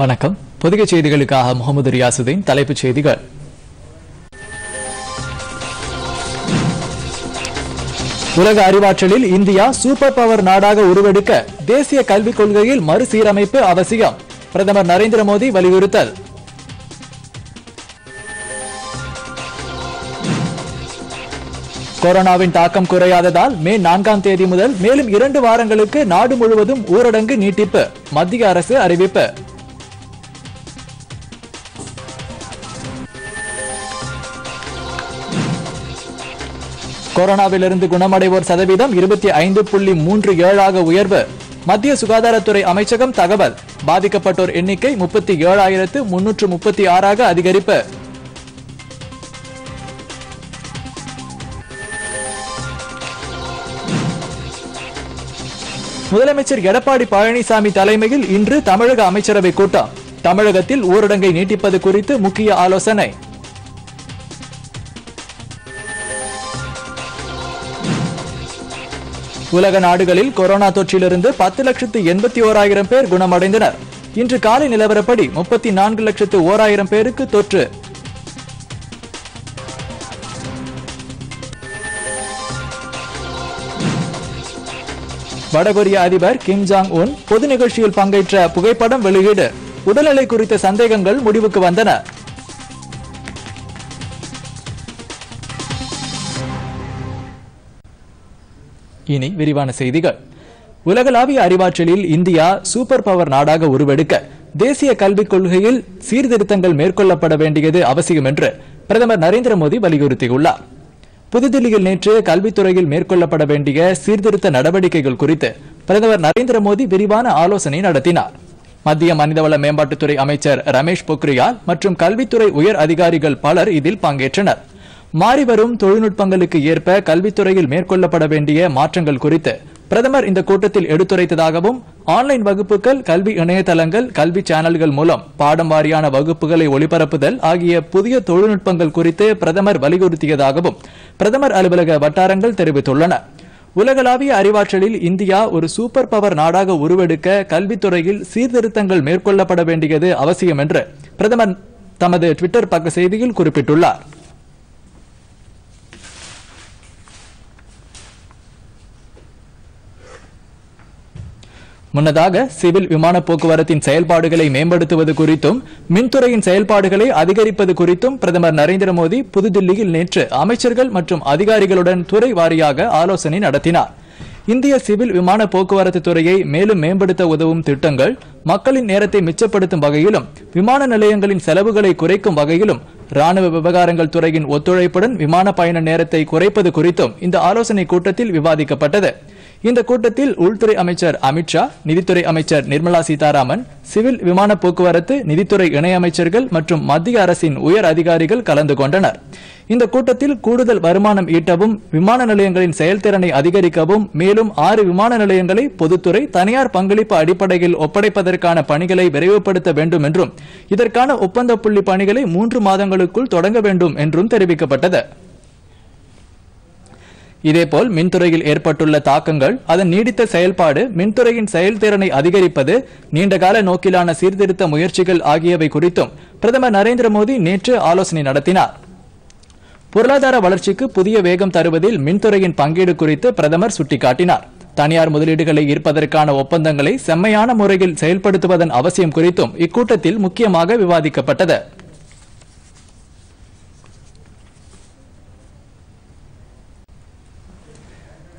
வணக்கம். புதிய செய்திகளுக்காக முகமது ரியாசுதீன் தலைப்புச் செய்திகள். உலக அறிவாற்றலில் இந்தியா சூப்பர் பவர் நாடாக உருவெடுக்க தேசிய கல்விக் கொள்கையில் மறுசீரமைப்பு அவசியம் பிரதமர் நரேந்திர மோடி வலியுறுத்தல். கொரோனாவின் தாக்கம் குறையாததால் மே நான்காம் தேதி முதல் மேலும் இரண்டு வாரங்களுக்கு நாடு முழுவதும் ஊரடங்கு நீட்டிப்பு மத்திய அரசு அறிவிப்பு. கொரோனாவிலிருந்து குணமடைவோர் சதவீதம் இருபத்தி ஐந்து புள்ளி மூன்று ஏழாக உயர்வு. மத்திய சுகாதாரத்துறை அமைச்சகம் தகவல் பாதிக்கப்பட்டோர் எண்ணிக்கை முப்பத்தி ஏழாயிரத்து முன்னூற்று முப்பத்தி ஆறாக அதிகரிப்பு. முதலமைச்சர் எடப்பாடி பழனிசாமி தலைமையில் இன்று தமிழக அமைச்சரவை கூட்டம். தமிழகத்தில் ஊரடங்கை நீட்டிப்பது குறித்து முக்கிய ஆலோசனை. உலக நாடுகளில் கொரோனா தொற்றிலிருந்து பத்து லட்சத்து எண்பத்தி ஓராயிரம் பேர் குணமடைந்தனர். இன்று காலை நிலவரப்படி முப்பத்தி நான்கு லட்சத்து ஓராயிரம் பேருக்கு தொற்று. வடகொரிய அதிபர் கிம் ஜாங் உன் பொது நிகழ்ச்சியில் பங்கேற்ற புகைப்படம் வெளியீடு. உடல்நிலை குறித்த சந்தேகங்கள் முடிவுக்கு வந்தன. இனி விரிவான செய்திகள். உலகளாவிய அறிவாற்றலில் இந்தியா சூப்பர் பவர் நாடாக உருவெடுக்க தேசிய கல்விக் கொள்கையில் சீர்திருத்தங்கள் மேற்கொள்ளப்பட வேண்டியது அவசியம் என்று பிரதமர் நரேந்திர மோடி வலியுறுத்தியுள்ளார். புதுதில்லியில் நேற்று கல்வித்துறையில் மேற்கொள்ளப்பட வேண்டிய சீர்திருத்த நடவடிக்கைகள் குறித்து பிரதமர் நரேந்திர மோடி விரிவான ஆலோசனை நடத்தினார். மத்திய மனிதவள மேம்பாட்டுத்துறை அமைச்சர் ரமேஷ் பொக்ரியால் மற்றும் கல்வித்துறை உயர் அதிகாரிகள் பலர் இதில் பங்கேற்றனர். மாறிவரும் தொழில்நுட்பங்களுக்கு ஏற்ப கல்வித்துறையில் மேற்கொள்ளப்பட வேண்டிய மாற்றங்கள் குறித்து பிரதமர் இந்த கூட்டத்தில் எடுத்துரைத்ததாகவும் ஆன்லைன் வகுப்புகள் கல்வி இணையதளங்கள் கல்வி சேனல்கள் மூலம் பாடம் வாரியான வகுப்புகளை ஒளிபரப்புதல் ஆகிய புதிய தொழில்நுட்பங்கள் குறித்து பிரதமர் வலியுறுத்தியதாகவும் பிரதமர் அலுவலக வட்டாரங்கள் தெரிவித்துள்ளன. உலகளாவிய அறிவாற்றலில் இந்தியா ஒரு சூப்பர் பவர் நாடாக உருவெடுக்க கல்வித்துறையில் சீர்திருத்தங்கள் மேற்கொள்ளப்பட வேண்டியது அவசியம் என்று பிரதமர் தமது ட்விட்டர் பக்க செய்தியில் குறிப்பிட்டுள்ளார். முன்னதாக சிவில் விமான போக்குவரத்தின் செயல்பாடுகளை மேம்படுத்துவது குறித்தும் மின்துறையின் செயல்பாடுகளை அதிகரிப்பது குறித்தும் பிரதமர் நரேந்திர மோடி புதுதில்லியில் நேற்று அமைச்சர்கள் மற்றும் அதிகாரிகளுடன் துறை வாரியாக ஆலோசனை நடத்தினார். இந்திய சிவில் விமான போக்குவரத்து துறையை மேலும் மேம்படுத்த உதவும் திட்டங்கள் மக்களின் நேரத்தை மிச்சப்படுத்தும் வகையிலும் விமான நிலையங்களின் செலவுகளை குறைக்கும் வகையிலும் ராணுவ விவகாரங்கள் துறையின் ஒத்துழைப்புடன் விமான பயண நேரத்தை குறைப்பது குறித்தும் இந்த ஆலோசனை கூட்டத்தில் விவாதிக்கப்பட்டது. இந்த கூட்டத்தில் உள்துறை அமைச்சர் அமித்ஷா நிதித்துறை அமைச்சர் நிர்மலா சீதாராமன் சிவில் விமான போக்குவரத்து நிதித்துறை இணையமைச்சர்கள் மற்றும் மத்திய அரசின் உயர் அதிகாரிகள் கலந்து கொண்டனர். இந்த கூட்டத்தில் கூடுதல் வருமானம் ஈட்டவும் விமான நிலையங்களின் செயல்திறனை அதிகரிக்கவும் மேலும் ஆறு விமான நிலையங்களை பொதுத்துறை தனியார் பங்களிப்பு அடிப்படையில் ஒப்படைப்பதற்கான பணிகளை விரைவுபடுத்த வேண்டும் என்றும் இதற்கான ஒப்பந்த புள்ளி பணிகளை மூன்று மாதங்களுக்குள் தொடங்க வேண்டும் என்றும் தெரிவிக்கப்பட்டது. இதேபோல் மின்துறையில் ஏற்பட்டுள்ள தாக்கங்கள் அதன் நீடித்த செயல்பாடு மின்துறையின் செயல்திறனை அதிகரிப்பது நீண்டகால நோக்கிலான சீர்திருத்த முயற்சிகள் ஆகியவை குறித்தும் பிரதமர் நரேந்திர மோடி நேற்று ஆலோசனை நடத்தினார். பொருளாதார வளர்ச்சிக்கு புதிய வேகம் தருவதில் மின்துறையின் பங்கீடு குறித்து பிரதமர் சுட்டிக்காட்டினார். தனியார் முதலீடுகளை ஈர்ப்பதற்கான ஒப்பந்தங்களை செம்மையான முறையில் செயல்படுத்துவதன் அவசியம் குறித்தும் இக்கூட்டத்தில் முக்கியமாக விவாதிக்கப்பட்டது.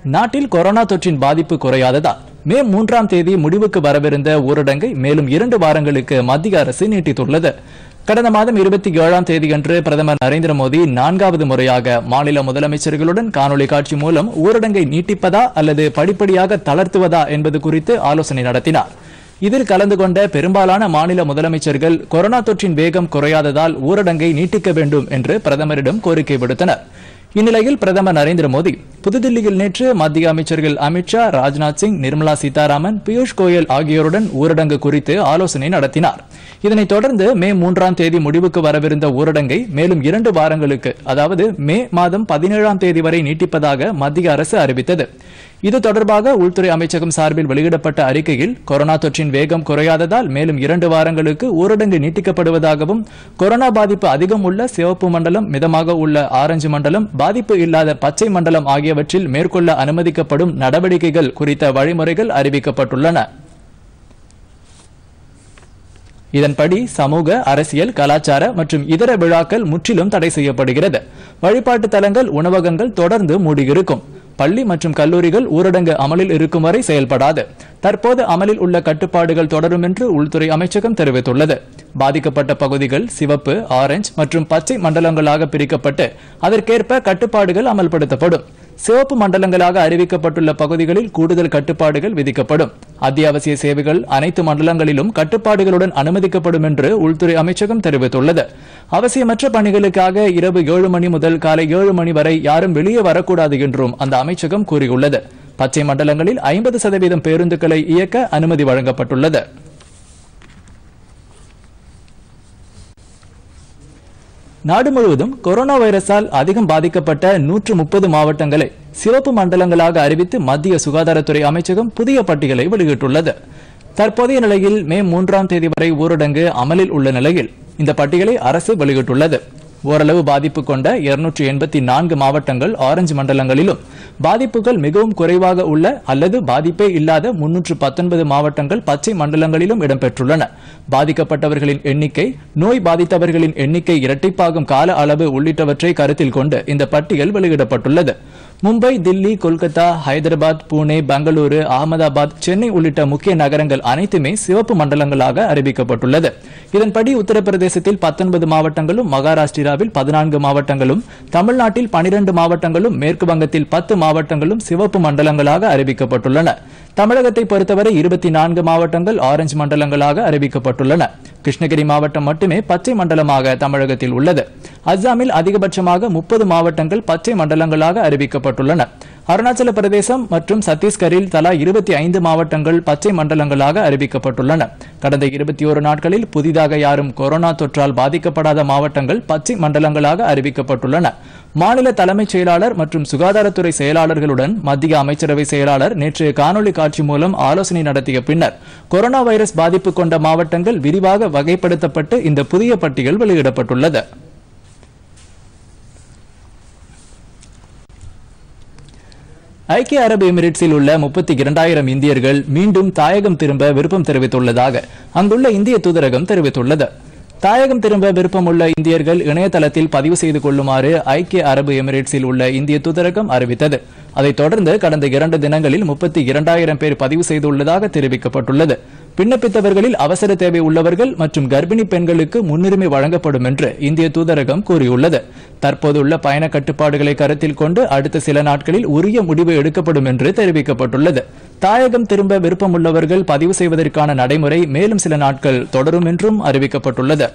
நாட்டில் கொரோனா தொற்றின் பாதிப்பு குறையாததால் மே மூன்றாம் தேதி முடிவுக்கு வரவிருந்த ஊரடங்கை மேலும் இரண்டு வாரங்களுக்கு மத்திய அரசு நீட்டித்துள்ளது. கடந்த மாதம் இருபத்தி ஏழாம் தேதியன்று பிரதமர் நரேந்திர மோடி நான்காவது முறையாக மாநில முதலமைச்சர்களுடன் காணொலி காட்சி மூலம் ஊரடங்கை நீட்டிப்பதா அல்லது படிப்படியாக தளர்த்துவதா என்பது குறித்து ஆலோசனை நடத்தினார். இதில் கலந்து கொண்ட பெரும்பாலான மாநில முதலமைச்சர்கள் கொரோனா தொற்றின் வேகம் குறையாததால் ஊரடங்கை நீட்டிக்க வேண்டும் என்று பிரதமரிடம் கோரிக்கை விடுத்தனர். இந்நிலையில் பிரதமர் நரேந்திர மோடி புதுதில்லியில் நேற்று மத்திய அமைச்சர்கள் அமித்ஷா ராஜ்நாத் சிங் நிர்மலா சீதாராமன் பியூஷ் கோயல் ஆகியோருடன் ஊரடங்கு குறித்து ஆலோசனை நடத்தினார். இதனைத் தொடர்ந்து மே மூன்றாம் தேதி முடிவுக்கு வரவிருந்த ஊரடங்கை மேலும் இரண்டு வாரங்களுக்கு அதாவது மே மாதம் பதினேழாம் தேதி வரை நீட்டிப்பதாக மத்திய அரசு அறிவித்தது. இது தொடர்பாக உள்துறை அமைச்சகம் சார்பில் வெளியிடப்பட்ட அறிக்கையில் கொரோனா தொற்றின் வேகம் குறையாததால் மேலும் இரண்டு வாரங்களுக்கு ஊரடங்கு நீட்டிக்கப்படுவதாகவும் கொரோனா பாதிப்பு அதிகம் உள்ள சிவப்பு மண்டலம் மிதமாக உள்ள ஆரஞ்சு மண்டலம் பாதிப்பு இல்லாத பச்சை மண்டலம் ஆகியவற்றில் மேற்கொள்ள அனுமதிக்கப்படும் நடவடிக்கைகள் குறித்த வழிமுறைகள் அறிவிக்கப்பட்டுள்ளன. இதன்படி சமூக அரசியல் கலாச்சார மற்றும் இதர விழாக்கள் முற்றிலும் தடை செய்யப்படுகிறது. வழிபாட்டு தலங்கள் உணவகங்கள் தொடர்ந்து மூடியிருக்கும். பள்ளி மற்றும் கல்லூரிகள் ஊரடங்கு அமலில் இருக்கும் வரை செயல்படாது. தற்போது அமலில் உள்ள கட்டுப்பாடுகள் தொடரும் என்று உள்துறை அமைச்சகம் தெரிவித்துள்ளது. பாதிக்கப்பட்ட பகுதிகள் சிவப்பு ஆரஞ்சு மற்றும் பச்சை மண்டலங்களாக பிரிக்கப்பட்டு அதற்கேற்ப கட்டுப்பாடுகள் அமல்படுத்தப்படும். சிவப்பு மண்டலங்களாக அறிவிக்கப்பட்டுள்ள பகுதிகளில் கூடுதல் கட்டுப்பாடுகள் விதிக்கப்படும். அத்தியாவசிய சேவைகள் அனைத்து மண்டலங்களிலும் கட்டுப்பாடுகளுடன் அனுமதிக்கப்படும் என்று உள்துறை அமைச்சகம் தெரிவித்துள்ளது. அவசியமற்ற பணிகளுக்காக இரவு ஏழு மணி முதல் காலை ஏழு மணி வரை யாரும் வெளியே வரக்கூடாது என்றும் அந்த அமைச்சகம் கூறியுள்ளது. பச்சை மண்டலங்களில் ஐம்பது சதவீதம் பேருந்துகளை இயக்க அனுமதி வழங்கப்பட்டுள்ளது. நாடு முழுவதும் கொரோனா வைரஸால் அதிகம் பாதிக்கப்பட்ட நூற்று முப்பது மாவட்டங்களை சிவப்பு மண்டலங்களாக அறிவித்து மத்திய சுகாதாரத்துறை அமைச்சகம் புதிய பட்டியலை வெளியிட்டுள்ளது. தற்போதைய நிலையில் மே மூன்றாம் தேதி வரை ஊரடங்கு அமலில் உள்ள நிலையில் இந்த பட்டியலை அரசு வெளியிட்டுள்ளது. ஓரளவு பாதிப்பு கொண்ட இருநூற்றி எண்பத்தி நான்கு மாவட்டங்கள் ஆரஞ்சு மண்டலங்களிலும். பாதிப்புகள் மிகவும் குறைவாக உள்ள அல்லது பாதிப்பே இல்லாத முன்னூற்று பத்தொன்பது மாவட்டங்கள் பச்சை மண்டலங்களிலும் இடம்பெற்றுள்ளன. பாதிக்கப்பட்டவர்களின் எண்ணிக்கை நோய் பாதித்தவர்களின் எண்ணிக்கை இரட்டிப்பாகும் கால அளவு உள்ளிட்டவற்றை கருத்தில் கொண்டு இந்த பட்டியல் வெளியிடப்பட்டுள்ளது. மும்பை தில்லி கொல்கத்தா ஹைதராபாத் புனே பெங்களூரு அகமதாபாத் சென்னை உள்ளிட்ட முக்கிய நகரங்கள் அனைத்துமே சிவப்பு மண்டலங்களாக அறிவிக்கப்பட்டுள்ளது. இதன்படி உத்தரப்பிரதேசத்தில் பத்தொன்பது மாவட்டங்களும் மகாராஷ்டிராவில் பதினான்கு மாவட்டங்களும் தமிழ்நாட்டில் பனிரெண்டு மாவட்டங்களும் மேற்கு வங்கத்தில் பத்து மாவட்டங்களும் சிவப்பு மண்டலங்களாக அறிவிக்கப்பட்டுள்ளன. தமிழகத்தை பொறுத்தவரை இருபத்தி நான்கு மாவட்டங்கள் ஆரஞ்சு மண்டலங்களாக அறிவிக்கப்பட்டுள்ளன. கிருஷ்ணகிரி மாவட்டம் மட்டுமே பச்சை மண்டலமாக தமிழகத்தில் உள்ளது. அஸ்ஸாமில் அதிகபட்சமாக முப்பது மாவட்டங்கள் பச்சை மண்டலங்களாக அறிவிக்கப்பட்டுள்ளன. அருணாச்சல பிரதேசம் மற்றும் சத்தீஸ்கரில் தலா இருபத்தி ஐந்து மாவட்டங்கள் பச்சை மண்டலங்களாக அறிவிக்கப்பட்டுள்ளன. கடந்த இருபத்தி ஒரு நாட்களில் புதிதாக யாரும் கொரோனா தொற்றால் பாதிக்கப்படாத மாவட்டங்கள் பச்சை மண்டலங்களாக அறிவிக்கப்பட்டுள்ளன. மாநில தலைமைச் செயலாளர் மற்றும் சுகாதாரத்துறை செயலாளர்களுடன் மத்திய அமைச்சரவை செயலாளர் நேற்று காணொலி காட்சி மூலம் ஆலோசனை நடத்திய பின்னர் கொரோனா வைரஸ் பாதிப்பு கொண்ட மாவட்டங்கள் விரிவாக வகைப்படுத்தப்பட்டு இந்த புதிய பட்டியல் வெளியிடப்பட்டுள்ளது. ஐக்கிய அரபு எமிரேட்ஸில் உள்ள முப்பத்தி இரண்டாயிரம் இந்தியர்கள் மீண்டும் தாயகம் திரும்ப விருப்பம் தெரிவித்துள்ளதாக அங்குள்ள இந்திய தூதரகம் தெரிவித்துள்ளது. தாயகம் திரும்ப விருப்பமுள்ள இந்தியர்கள் இணையதளத்தில் பதிவு செய்து கொள்ளுமாறு ஐக்கிய அரபு எமிரேட்ஸில் உள்ள இந்திய தூதரகம் அறிவித்தது. அதைத் தொடர்ந்து கடந்த இரண்டு தினங்களில் முப்பத்தி இரண்டாயிரம் பேர் பதிவு செய்துள்ளதாக தெரிவிக்கப்பட்டுள்ளது. விண்ணப்பித்தவர்களில் அவசர தேவை உள்ளவர்கள் மற்றும் கர்ப்பிணி பெண்களுக்கு முன்னுரிமை வழங்கப்படும் என்று இந்திய தூதரகம் கூறியுள்ளது. தற்போதுள்ள பயண கட்டுப்பாடுகளை கருத்தில் கொண்டு அடுத்த சில நாட்களில் உரிய முடிவு எடுக்கப்படும் என்று தெரிவிக்கப்பட்டுள்ளது. தாயகம் திரும்ப விருப்பமுள்ளவர்கள் பதிவு செய்வதற்கான நடைமுறை மேலும் சில நாட்கள் தொடரும் என்றும் அறிவிக்கப்பட்டுள்ளது.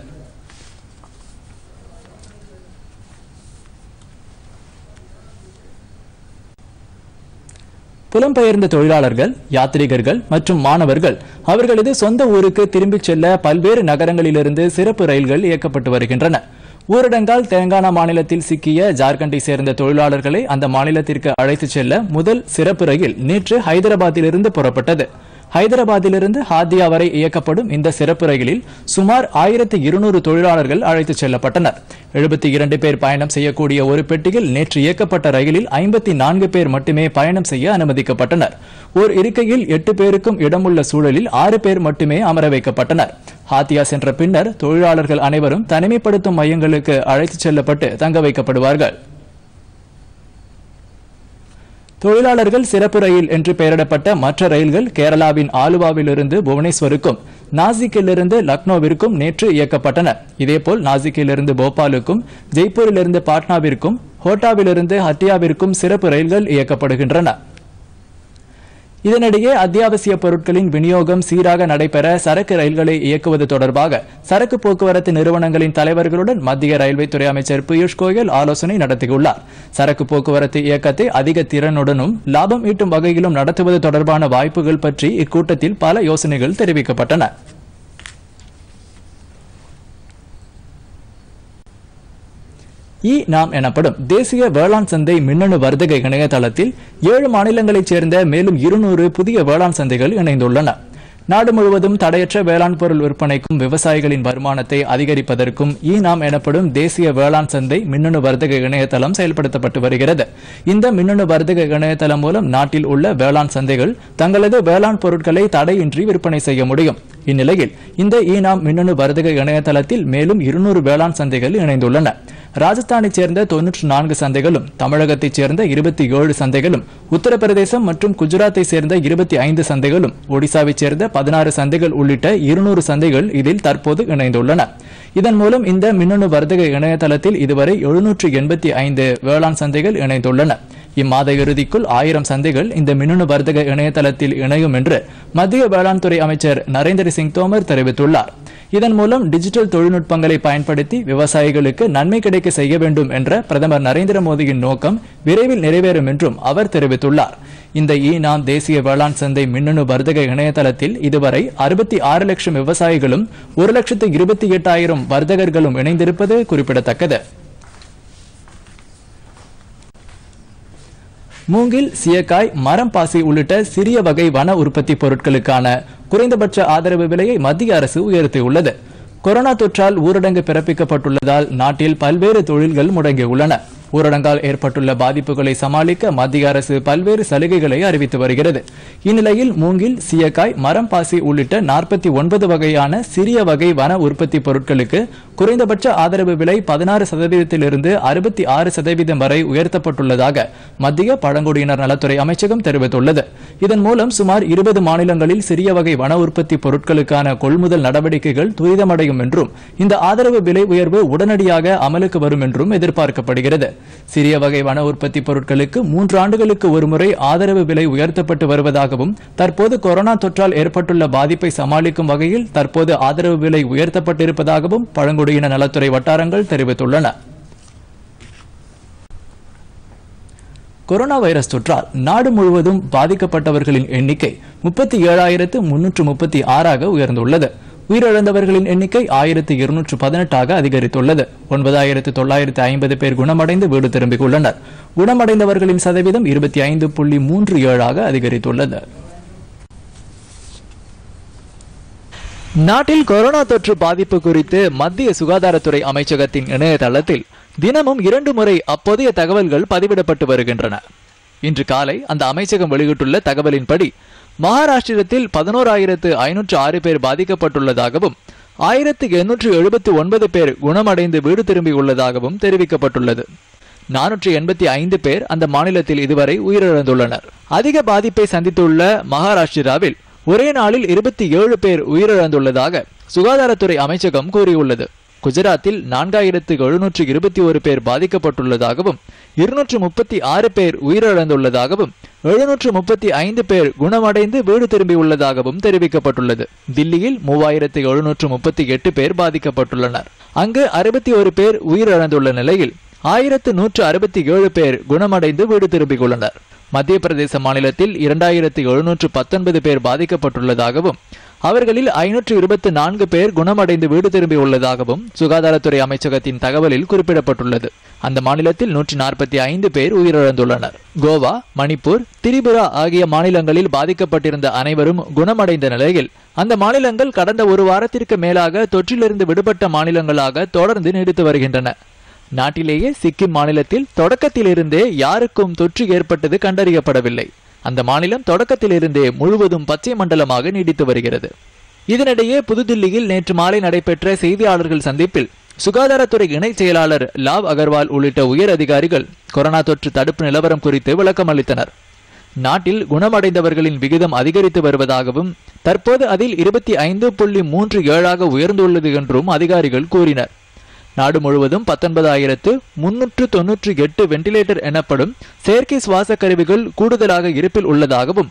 புலம்பெயர்ந்த தொழிலாளர்கள் யாத்ரீகர்கள் மற்றும் மாணவர்கள் அவர்களது சொந்த ஊருக்கு திரும்பிச் செல்ல பல்வேறு நகரங்களிலிருந்து சிறப்பு ரயில்கள் இயக்கப்பட்டு வருகின்றன. ஊரடங்கால் தெலங்கானா மாநிலத்தில் சிக்கிய ஜார்க்கண்டை சேர்ந்த தொழிலாளர்களை அந்த மாநிலத்திற்கு அழைத்துச் செல்ல முதல் சிறப்பு ரயில் நேற்று ஹைதராபாத்திலிருந்து புறப்பட்டது. ஹைதராபாத்திலிருந்து ஹாத்தியா வரை இயக்கப்படும் இந்த சிறப்பு ரயிலில் சுமார் ஆயிரத்தி இருநூறு தொழிலாளர்கள் அழைத்துச் செல்லப்பட்டனர். எழுபத்தி இரண்டு பேர் பயணம் செய்யக்கூடிய ஒரு பெட்டியில் நேற்று இயக்கப்பட்ட ரயிலில் ஐம்பத்தி நான்கு பேர் மட்டுமே பயணம் செய்ய அனுமதிக்கப்பட்டனர். ஓர் இருக்கையில் எட்டு பேருக்கும் இடமுள்ள சூழலில் ஆறு பேர் மட்டுமே அமர வைக்கப்பட்டனர். ஹாத்தியா சென்ற பின்னர் தொழிலாளர்கள் அனைவரும் தனிமைப்படுத்தும் மையங்களுக்கு அழைத்துச் செல்லப்பட்டு தங்க வைக்கப்படுவார்கள். தொழிலாளர்கள் சிறப்பு ரயில் என்று பெயரிடப்பட்ட மற்ற ரயில்கள் கேரளாவின் ஆலுவாவிலிருந்து புவனேஸ்வருக்கும் நாசிக்கிலிருந்து லக்னோவிற்கும் நேற்று இயக்கப்பட்டன. இதேபோல் நாசிக்கிலிருந்து போபாலுக்கும் ஜெய்ப்பூரிலிருந்து பாட்னாவிற்கும் ஹோட்டாவிலிருந்து ஹட்டியாவிற்கும் சிறப்பு ரயில்கள் இயக்கப்படுகின்றன. இதனிடையே அத்தியாவசிய பொருட்களின் விநியோகம் சீராக நடைபெற சரக்கு ரயில்களை இயக்குவது தொடர்பாக சரக்கு போக்குவரத்து நிறுவனங்களின் தலைவர்களுடன் மத்திய ரயில்வே துறை அமைச்சர் பியூஷ் கோயல் ஆலோசனை நடத்தியுள்ளார். சரக்கு போக்குவரத்து இயக்கத்தை அதிக திறனுடனும் லாபம் ஈட்டும் வகையிலும் நடத்துவது தொடர்பான வாய்ப்புகள் பற்றி இக்கூட்டத்தில் பல யோசனைகள் தெரிவிக்கப்பட்டன. இ நாம் எனப்படும். தேசிய வேளாண் சந்தை மின்னணு வர்த்தக இணையதளத்தில் ஏழு மாநிலங்களைச் சேர்ந்த மேலும் இருநூறு புதிய வேளாண் சந்தைகள் இணைந்துள்ளன. நாடு முழுவதும் தடையற்ற வேளாண் பொருள் விற்பனைக்கும் விவசாயிகளின் வருமானத்தை அதிகரிப்பதற்கும் இ நாம் எனப்படும் தேசிய வேளாண் சந்தை மின்னணு வர்த்தக இணையதளம் செயல்படுத்தப்பட்டு வருகிறது. இந்த மின்னணு வர்த்தக இணையதளம் மூலம் நாட்டில் உள்ள வேளாண் சந்தைகள் தங்களது வேளாண் பொருட்களை தடையின்றி விற்பனை செய்ய முடியும். இந்நிலையில் இந்த இ நாம் மின்னணு வர்த்தக இணையதளத்தில் மேலும் இருநூறு வேளாண் சந்தைகள் இணைந்துள்ளன. ராஜஸ்தானைச் சேர்ந்த தொன்னூற்று நான்கு சந்தைகளும் தமிழகத்தைச் சேர்ந்த இருபத்தி ஏழு சந்தைகளும் உத்தரப்பிரதேசம் மற்றும் குஜராத்தை சேர்ந்த இருபத்தி ஐந்து சந்தைகளும் ஒடிசாவைச் சேர்ந்த பதினாறு சந்தைகள் உள்ளிட்ட இருநூறு சந்தைகள் இதில் தற்போது இணைந்துள்ளன. இதன் மூலம் இந்த மின்னணு வர்த்தக இணையதளத்தில் இதுவரை எழுநூற்று எண்பத்தி ஐந்து வேளாண் சந்தைகள் இணைந்துள்ளன. இம்மாத இறுதிக்குள் ஆயிரம் சந்தைகள் இந்த மின்னணு வர்த்தக இணையதளத்தில் இணையும் என்று மத்திய வேளாண் துறை அமைச்சர் நரேந்திர சிங் தோமர் தெரிவித்துள்ளார். இதன் மூலம் டிஜிட்டல் தொழில்நுட்பங்களை பயன்படுத்தி விவசாயிகளுக்கு நன்மை கிடைக்க செய்ய வேண்டும் என்ற பிரதமர் நரேந்திர மோடியின் நோக்கம் விரைவில் நிறைவேறும் என்றும் அவர் தெரிவித்துள்ளார். இந்த இ நாம் தேசிய வேளாண் சந்தை மின்னணு வர்த்தக இணையதளத்தில் இதுவரை அறுபத்தி ஆறு லட்சம் விவசாயிகளும் ஒரு லட்சத்து இருபத்தி எட்டாயிரம் வர்த்தகர்களும் இணைந்திருப்பது குறிப்பிடத்தக்கது. மூங்கில் சியக்காய் மரம் பாசி உள்ளிட்ட சிறிய வகை வன உற்பத்தி பொருட்களுக்கான குறைந்தபட்ச ஆதரவு விலையை மத்திய அரசு உயர்த்தியுள்ளது. கொரோனா தொற்றால் ஊரடங்கு பிறப்பிக்கப்பட்டுள்ளதால் நாட்டில் பல்வேறு தொழில்கள் முடங்கியுள்ளன. ஊரடங்கால் ஏற்பட்டுள்ள பாதிப்புகளை சமாளிக்க மத்திய அரசு பல்வேறு சலுகைகளை அறிவித்து வருகிறது. இந்நிலையில் மூங்கில் சீயக்காய் மரம் பாசி உள்ளிட்ட நாற்பத்தி ஒன்பது வகையான சிறிய வகை வன உற்பத்தி பொருட்களுக்கு குறைந்தபட்ச ஆதரவு விலை பதினாறு சதவீதத்திலிருந்து அறுபத்தி ஆறு சதவீதம் வரை உயர்த்தப்பட்டுள்ளதாக மத்திய பழங்குடியினர் நலத்துறை அமைச்சகம் தெரிவித்துள்ளது. இதன் மூலம் சுமார் இருபது மாநிலங்களில் சிறிய வகை வன உற்பத்தி பொருட்களுக்கான கொள்முதல் நடவடிக்கைகள் துரிதமடையும் என்றும் இந்த ஆதரவு விலை உயர்வு உடனடியாக அமலுக்கு வரும் என்றும் எதிர்பார்க்கப்படுகிறது. சிறிய வகை வன உற்பத்தி பொருட்களுக்கு மூன்று ஆண்டுகளுக்கு ஒருமுறை ஆதரவு விலை உயர்த்தப்பட்டு வருவதாகவும் தற்போது கொரோனா தொற்றால் ஏற்பட்டுள்ள பாதிப்பை சமாளிக்கும் வகையில் தற்போது ஆதரவு விலை உயர்த்தப்பட்டிருப்பதாகவும் பழங்குடியின நலத்துறை வட்டாரங்கள் தெரிவித்துள்ளன. கொரோனா வைரஸ் தொற்றால் நாடு முழுவதும் பாதிக்கப்பட்டவர்களின் எண்ணிக்கை முப்பத்தி ஏழாயிரத்து முன்னூற்று முப்பத்தி ஆறாக உயர்ந்துள்ளது. உயிரிழந்தவர்களின் எண்ணிக்கை ஆயிரத்து இருநூற்று பதினெட்டாக அதிகரித்துள்ளது. ஒன்பதாயிரத்து தொள்ளாயிரத்து ஐம்பது பேர் குணமடைந்து வீடு திரும்பியுள்ளனர் குணமடைந்தவர்களின் சதவீதம் இருபத்தி ஐந்து புள்ளி மூன்று ஏழாக அதிகரித்துள்ளது. நாட்டில் கொரோனா தொற்று பாதிப்பு குறித்து மத்திய சுகாதாரத்துறை அமைச்சகத்தின் இணையதளத்தில் தினமும் இரண்டு முறை அப்போதைய தகவல்கள் பதிவிடப்பட்டு வருகின்றன. இன்று காலை அந்த அமைச்சகம் வெளியிட்டுள்ள தகவலின்படி மகாராஷ்டிரத்தில் பதினோராயிரத்து ஐநூற்று ஆறு பேர் பாதிக்கப்பட்டுள்ளதாகவும் ஆயிரத்து எண்ணூற்று எழுபத்தி ஒன்பது பேர் குணமடைந்து வீடு திரும்பியுள்ளதாகவும் தெரிவிக்கப்பட்டுள்ளது. நானூற்று எண்பத்தி ஐந்து பேர் அந்த மாநிலத்தில் இதுவரை உயிரிழந்துள்ளனர். அதிக பாதிப்பை சந்தித்துள்ள மகாராஷ்டிராவில் ஒரே நாளில் இருபத்தி ஏழு பேர் உயிரிழந்துள்ளதாக சுகாதாரத்துறை அமைச்சகம் கூறியுள்ளது. குஜராத்தில் நான்காயிரத்து எழுநூற்று இருபத்தி ஒரு பேர் பாதிக்கப்பட்டுள்ளதாகவும் இருநூற்று முப்பத்தி ஆறு பேர் உயிரிழந்துள்ளதாகவும் எழுநூற்று முப்பத்தி ஐந்து பேர் குணமடைந்து வீடு திரும்பியுள்ளதாகவும் தெரிவிக்கப்பட்டுள்ளது. தில்லியில் மூவாயிரத்து எழுநூற்று முப்பத்தி எட்டு பேர் பாதிக்கப்பட்டுள்ளனர். அங்கு அறுபத்தி ஒரு பேர் உயிரிழந்துள்ள நிலையில் ஆயிரத்து நூற்று அறுபத்தி ஏழு பேர் குணமடைந்து வீடு திரும்பியுள்ளனர். மத்திய பிரதேச மாநிலத்தில் இரண்டாயிரத்து எழுநூற்று பத்தொன்பது பேர் பாதிக்கப்பட்டுள்ளதாகவும் அவர்களில் ஐநூற்று இருபத்தி நான்கு பேர் குணமடைந்து வீடு திரும்பியுள்ளதாகவும் சுகாதாரத்துறை அமைச்சகத்தின் தகவலில் குறிப்பிடப்பட்டுள்ளது. அந்த மாநிலத்தில் நூற்றி நாற்பத்தி ஐந்து பேர் உயிரிழந்துள்ளனர். கோவா மணிப்பூர் திரிபுரா ஆகிய மாநிலங்களில் பாதிக்கப்பட்டிருந்த அனைவரும் குணமடைந்த நிலையில் அந்த மாநிலங்கள் கடந்த ஒரு வாரத்திற்கு மேலாக தொற்றிலிருந்து விடுபட்ட மாநிலங்களாக தொடர்ந்து நீடித்து வருகின்றன. நாட்டிலேயே சிக்கிம் மாநிலத்தில் தொடக்கத்திலிருந்தே யாருக்கும் தொற்று ஏற்பட்டது கண்டறியப்படவில்லை. அந்த மாநிலம் தொடக்கத்திலிருந்தே முழுவதும் பச்சை மண்டலமாக நீடித்து வருகிறது. இதனிடையே புதுதில்லியில் நேற்று மாலை நடைபெற்ற செய்தியாளர்கள் சந்திப்பில் சுகாதாரத்துறை இணைச் செயலாளர் லாவ் அகர்வால் உள்ளிட்ட உயர் அதிகாரிகள் கொரோனா தொற்று தடுப்பு நிலவரம் குறித்து விளக்கம் அளித்தனர். நாட்டில் குணமடைந்தவர்களின் விகிதம் அதிகரித்து வருவதாகவும் தற்போது அதில் இருபத்தி ஐந்து புள்ளி மூன்று ஏழாக உயர்ந்துள்ளது என்றும் அதிகாரிகள் கூறினர். நாடு முழுவதும் பத்தொன்பதாயிரத்து முன்னூற்று தொன்னூற்றி எட்டு வெண்டிலேட்டர் எனப்படும் செயற்கை சுவாச கருவிகள் கூடுதலாக இருப்பில் உள்ளதாகவும்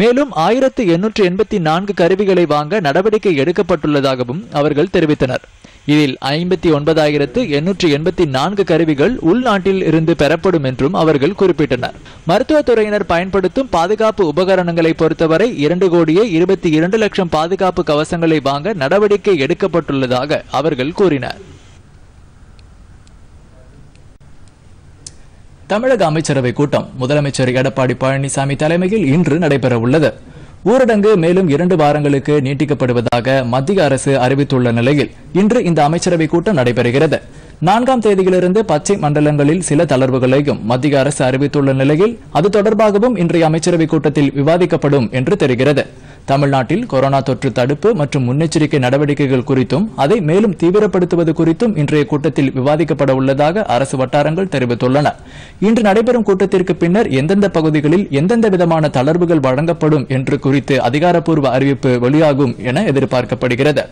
மேலும் ஆயிரத்து எண்ணூற்று எண்பத்தி நான்கு கருவிகளை வாங்க நடவடிக்கை எடுக்கப்பட்டுள்ளதாகவும் அவர்கள் தெரிவித்தனர். இதில் ஐம்பத்தி ஒன்பதாயிரத்து எண்ணூற்று எண்பத்தி நான்கு கருவிகள் உள்நாட்டில் இருந்து பெறப்படும் என்றும் அவர்கள் குறிப்பிட்டனர். மருத்துவத்துறையினர் பயன்படுத்தும் பாதுகாப்பு உபகரணங்களை பொறுத்தவரை இரண்டு கோடியே இருபத்தி இரண்டு லட்சம் பாதுகாப்பு கவசங்களை வாங்க நடவடிக்கை எடுக்கப்பட்டுள்ளதாக அவர்கள் கூறினர். தமிழக அமைச்சரவை கூட்டம் முதலமைச்சர் எடப்பாடி பழனிசாமி தலைமையில் இன்று நடைபெறவுள்ளது. ஊரடங்கு மேலும் இரண்டு வாரங்களுக்கு நீட்டிக்கப்படுவதாக மத்திய அரசு அறிவித்துள்ள நிலையில் இன்று இந்த அமைச்சரவை கூட்டம் நடைபெறுகிறது. நான்காம் தேதியிலிருந்து பச்சை மண்டலங்களில் சில தளர்வுகளையும் மத்திய அரசு அறிவித்துள்ள நிலையில் அது தொடர்பாகவும் இன்றைய அமைச்சரவை கூட்டத்தில் விவாதிக்கப்படும் என்று தெரிகிறது. தமிழ்நாட்டில் கொரோனா தொற்று தடுப்பு மற்றும் முன்னெச்சரிக்கை நடவடிக்கைகள் குறித்தும் அதை மேலும் தீவிரப்படுத்துவது குறித்தும் இன்றைய கூட்டத்தில் விவாதிக்கப்பட உள்ளதாக அரசு வட்டாரங்கள் தெரிவித்துள்ளன. இன்று நடைபெறும் கூட்டத்திற்கு பின்னர் எந்தெந்த பகுதிகளில் எந்தெந்த விதமான தளர்வுகள் வழங்கப்படும் என்று குறித்து அதிகாரப்பூர்வ அறிவிப்பு வெளியாகும் என எதிர்பார்க்கப்படுகிறது.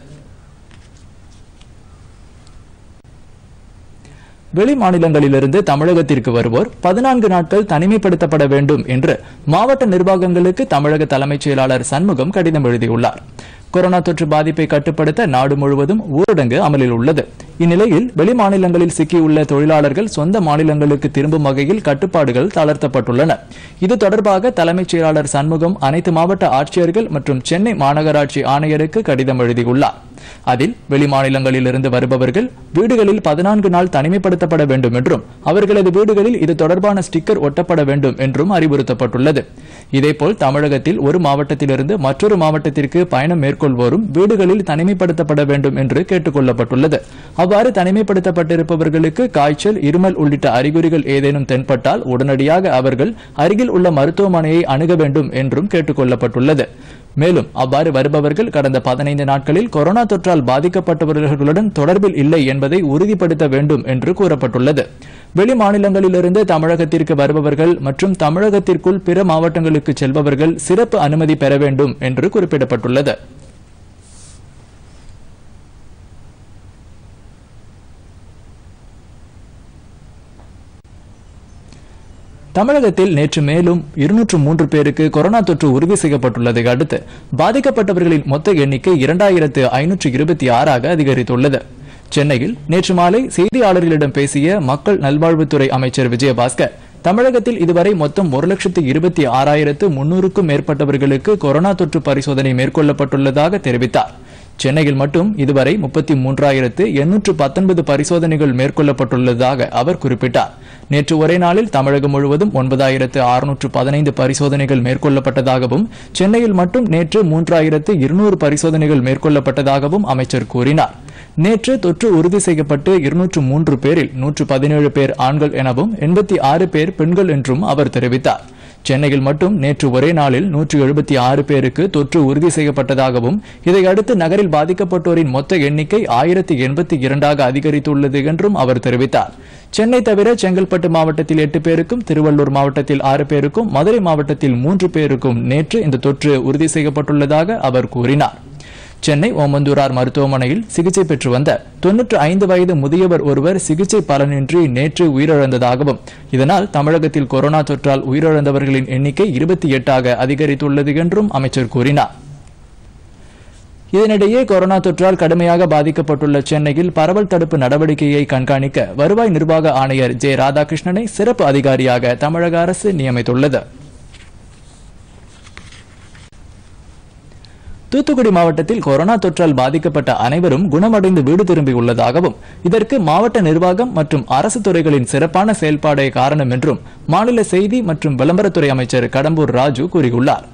வெளி மாநிலங்களிலிருந்து தமிழகத்திற்கு வருவோர் பதினான்கு நாட்கள் தனிமைப்படுத்தப்பட வேண்டும் என்று மாவட்ட நிர்வாகங்களுக்கு தமிழக தலைமைச் செயலாளர் சண்முகம் கடிதம் எழுதியுள்ளார். கொரோனா தொற்று பாதிப்பை கட்டுப்படுத்த நாடு முழுவதும் ஊரடங்கு அமலில் உள்ளது. இந்நிலையில் வெளி மாநிலங்களில் சிக்கியுள்ள தொழிலாளர்கள் சொந்த மாநிலங்களுக்கு திரும்பும் வகையில் கட்டுப்பாடுகள் தளர்த்தப்பட்டுள்ளன. இது தொடர்பாக தலைமைச் செயலாளர் சண்முகம் அனைத்து மாவட்ட ஆட்சியர்கள் மற்றும் சென்னை மாநகராட்சி ஆணையருக்கு கடிதம் எழுதியுள்ளார். அதில் வெளி மாநிலங்களிலிருந்து வருபவர்கள் வீடுகளில் பதினான்கு நாள் தனிமைப்படுத்தப்பட வேண்டும் என்றும் அவர்களது வீடுகளில் இது தொடர்பான ஸ்டிக்கர் ஒட்டப்பட வேண்டும் என்றும் அறிவுறுத்தப்பட்டுள்ளது. இதேபோல் தமிழகத்தில் ஒரு மாவட்டத்திலிருந்து மற்றொரு மாவட்டத்திற்கு பயணம் மேற்கொள்வோரும் வீடுகளில் தனிமைப்படுத்தப்பட வேண்டும் என்று கேட்டுக் கொள்ளப்பட்டுள்ளது அவ்வாறு தனிமைப்படுத்தப்பட்டிருப்பவர்களுக்கு காய்ச்சல் இருமல் உள்ளிட்ட அறிகுறிகள் ஏதேனும் தென்பட்டால் உடனடியாக அவர்கள் அருகில் உள்ள மருத்துவமனையை அணுக வேண்டும் என்றும் கேட்டுக் கொள்ளப்பட்டுள்ளது மேலும் அவ்வாறு வருபவர்கள் கடந்த பதினைந்து நாட்களில் கொரோனா தொற்றால் பாதிக்கப்பட்டவர்களுடன் தொடர்பில் இல்லை என்பதை உறுதிப்படுத்த வேண்டும் என்று கூறப்பட்டுள்ளது. வெளி மாநிலங்களிலிருந்து தமிழகத்திற்கு வருபவர்கள் மற்றும் தமிழகத்திற்குள் பிற மாவட்டங்களுக்கு செல்பவர்கள் சிறப்பு அனுமதி பெற வேண்டும் என்று குறிப்பிடப்பட்டுள்ளது. தமிழகத்தில் நேற்று மேலும் இருநூற்று மூன்று பேருக்கு கொரோனா தொற்று உறுதி செய்யப்பட்டுள்ளதை அடுத்து பாதிக்கப்பட்டவர்களின் மொத்த எண்ணிக்கை இரண்டாயிரத்து ஐநூற்று இருபத்தி ஆறாக அதிகரித்துள்ளது. சென்னையில் நேற்று மாலை செய்தியாளர்களிடம் பேசிய மக்கள் நல்வாழ்வுத்துறை அமைச்சர் விஜயபாஸ்கர் தமிழகத்தில் இதுவரை மொத்தம் ஒரு லட்சத்து இருபத்தி ஆறாயிரத்து முன்னூறுக்கும் மேற்பட்டவர்களுக்கு கொரோனா தொற்று பரிசோதனை மேற்கொள்ளப்பட்டுள்ளதாக தெரிவித்தார். சென்னையில் மட்டும் இதுவரை முப்பத்தி மூன்றாயிரத்து எண்ணூற்று பத்தொன்பது பரிசோதனைகள் மேற்கொள்ளப்பட்டுள்ளதாக அவர் குறிப்பிட்டார். நேற்று ஒரே நாளில் தமிழகம் முழுவதும் ஒன்பதாயிரத்து அறுநூற்று பதினைந்து பரிசோதனைகள் மேற்கொள்ளப்பட்டதாகவும் சென்னையில் மட்டும் நேற்று மூன்றாயிரத்து இருநூறு பரிசோதனைகள் மேற்கொள்ளப்பட்டதாகவும் அமைச்சர் கூறினார். நேற்று தொற்று உறுதி செய்யப்பட்டு இருநூற்று மூன்று பேரில் நூற்று பதினேழு பேர் ஆண்கள் எனவும் எண்பத்தி ஆறு பேர் பெண்கள் என்றும் அவர் தெரிவித்தார். சென்னையில் மட்டும் நேற்று ஒரே நாளில் நூற்று எழுபத்தி ஆறு பேருக்கு தொற்று உறுதி செய்யப்பட்டதாகவும் இதையடுத்து நகரில் பாதிக்கப்பட்டோரின் மொத்த எண்ணிக்கை ஆயிரத்தி எண்பத்தி இரண்டாக அதிகரித்துள்ளது என்றும் அவர் தெரிவித்தார். சென்னை தவிர செங்கல்பட்டு மாவட்டத்தில் எட்டு பேருக்கும் திருவள்ளூர் மாவட்டத்தில் ஆறு பேருக்கும் மதுரை மாவட்டத்தில் மூன்று பேருக்கும் நேற்று இந்த தொற்று உறுதி செய்யப்பட்டுள்ளதாக அவர் கூறினார். சென்னை ஓமந்தூரார் மருத்துவமனையில் சிகிச்சை பெற்று வந்த தொன்னூற்று ஐந்து வயது முதியவர் ஒருவர் சிகிச்சை பலனின்றி நேற்று உயிரிழந்ததாகவும் இதனால் தமிழகத்தில் கொரோனா தொற்றால் உயிரிழந்தவர்களின் எண்ணிக்கை இருபத்தி எட்டாக அதிகரித்துள்ளது என்றும் அமைச்சர் கூறினார். இதனிடையே கொரோனா தொற்றால் கடுமையாக பாதிக்கப்பட்டுள்ள சென்னையில் பரவல் தடுப்பு நடவடிக்கையை கண்காணிக்க வருவாய் நிர்வாக ஆணையர் ஜே ராதாகிருஷ்ணனை சிறப்பு அதிகாரியாக தமிழக அரசு நியமித்துள்ளது. தூத்துக்குடி மாவட்டத்தில் கொரோனா தொற்றால் பாதிக்கப்பட்ட அனைவரும் குணமடைந்து வீடு திரும்பியுள்ளதாகவும் இதற்கு மாவட்ட நிர்வாகம் மற்றும் அரசு துறைகளின் சிறப்பான செயல்பாடே காரணம் என்றும் மாநில செய்தி மற்றும் விளம்பரத்துறை அமைச்சர் கடம்பூர் ராஜு கூறியுள்ளார்.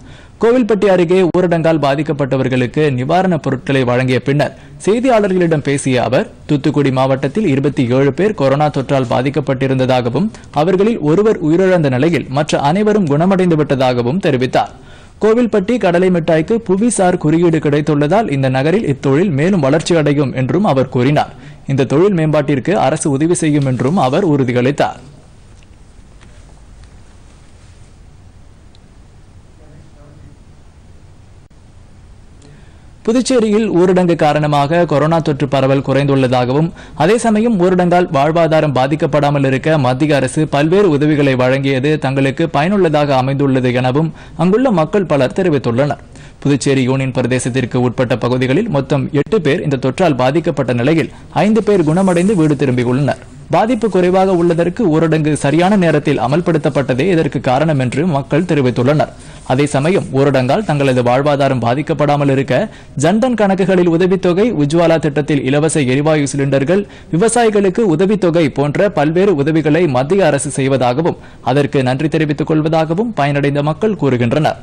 கோவில்பட்டி அருகே ஊரடங்கால் பாதிக்கப்பட்டவர்களுக்கு நிவாரணப் பொருட்களை வழங்கிய பின்னர் செய்தியாளர்களிடம் பேசிய அவர் தூத்துக்குடி மாவட்டத்தில் இருபத்தி ஏழு பேர் கொரோனா தொற்றால் பாதிக்கப்பட்டிருந்ததாகவும் அவர்களில் ஒருவர் உயிரிழந்த நிலையில் மற்ற அனைவரும் குணமடைந்து விட்டதாகவும் தெரிவித்தார். கோவில்பட்டி கடலை மிட்டாய்க்கு புவிசார் குறியீடு கிடைத்துள்ளதால் இந்த நகரில் இத்தொழில் மேலும் வளர்ச்சி அடையும் என்றும் அவர் கூறினார். இந்த தொழில் மேம்பாட்டிற்கு அரசு உதவி செய்யும் என்றும் அவர் உறுதியளித்தார். புதுச்சேரியில் ஊரடங்கு காரணமாக கொரோனா தொற்று பரவல் குறைந்துள்ளதாகவும் அதே சமயம் ஊரடங்கால் வாழ்வாதாரம் பாதிக்கப்படாமல் இருக்க மத்திய அரசு பல்வேறு உதவிகளை வழங்கியது தங்களுக்கு பயனுள்ளதாக அமைந்துள்ளது எனவும் அங்குள்ள மக்கள் பலர் தெரிவித்துள்ளனர். புதுச்சேரி யூனியன் பிரதேசத்திற்கு உட்பட்ட பகுதிகளில் மொத்தம் எட்டு பேர் இந்த தொற்றால் பாதிக்கப்பட்ட நிலையில் ஐந்து பேர் குணமடைந்து வீடு திரும்பியுள்ளனர். பாதிப்பு குறைவாக உள்ளதற்கு ஊரடங்கு சரியான நேரத்தில் அமல்படுத்தப்பட்டதே இதற்கு காரணம் என்று மக்கள் தெரிவித்துள்ளனர். அதே சமயம் ஊரடங்கால் தங்களது வாழ்வாதாரம் பாதிக்கப்படாமல் இருக்க ஜன்தன் கணக்குகளில் உதவித்தொகை உஜ்வாலா திட்டத்தில் இலவச எரிவாயு சிலிண்டர்கள் விவசாயிகளுக்கு உதவித்தொகை போன்ற பல்வேறு உதவிகளை மத்திய அரசு செய்வதாகவும் அதற்கு நன்றி தெரிவித்துக் கொள்வதாகவும் பயனடைந்த மக்கள் கூறுகின்றனர்.